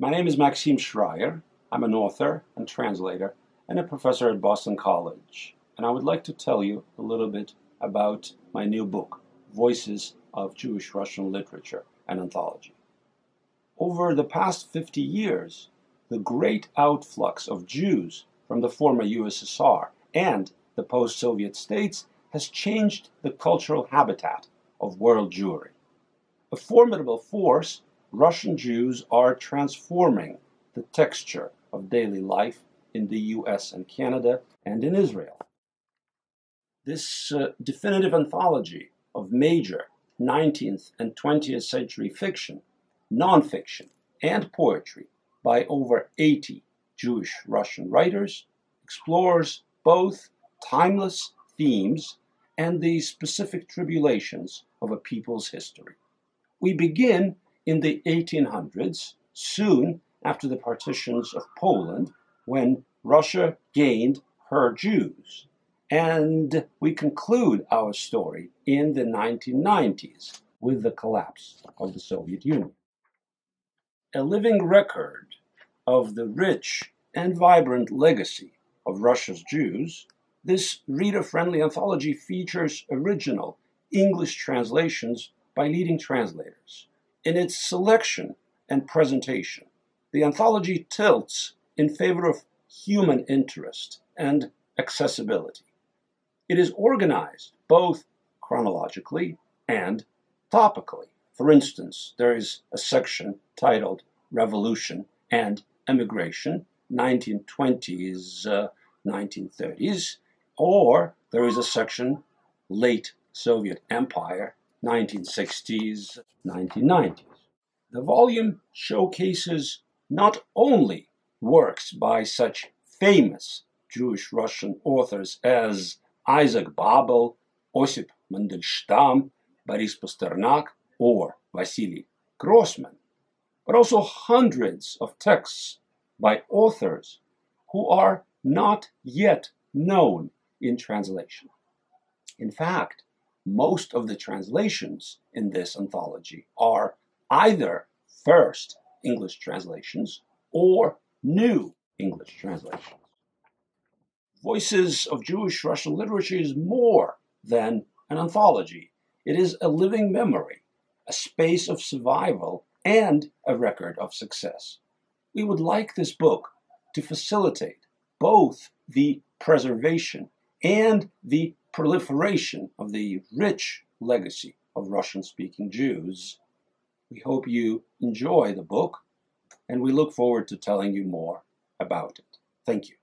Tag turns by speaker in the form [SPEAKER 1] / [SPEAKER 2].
[SPEAKER 1] My name is Maxim Shrayer. I'm an author and translator and a professor at Boston College. And I would like to tell you a little bit about my new book, Voices of Jewish Russian Literature, an anthology. Over the past 50 years, the great outflux of Jews from the former USSR and the post Soviet states has changed the cultural habitat of world Jewry. A formidable force, Russian Jews are transforming the texture of daily life in the US and Canada and in Israel. This uh, definitive anthology of major 19th and 20th century fiction, nonfiction, and poetry by over 80 Jewish Russian writers explores both timeless themes and the specific tribulations of a people's history. We begin in the 1800s, soon after the partitions of Poland, when Russia gained her Jews. And we conclude our story in the 1990s with the collapse of the Soviet Union. A living record of the rich and vibrant legacy of Russia's Jews, this reader friendly anthology features original English translations by leading translators. In its selection and presentation, the anthology tilts in favor of human interest and accessibility. It is organized both chronologically and topically. For instance, there is a section titled Revolution and Emigration, 1920s, uh, 1930s, or there is a section Late Soviet Empire, 1960s, 1990s. The volume showcases not only works by such famous Jewish Russian authors as Isaac Babel, Osip Mandelstam, Boris Pasternak, or Vasily Grossman, but also hundreds of texts by authors who are not yet known in translation. In fact, most of the translations in this anthology are either first English translations or new English translations. Voices of Jewish Russian Literature is more than an anthology. It is a living memory, a space of survival, and a record of success. We would like this book to facilitate both the preservation and the proliferation of the rich legacy of Russian speaking Jews. We hope you enjoy the book, and we look forward to telling you more about it. Thank you.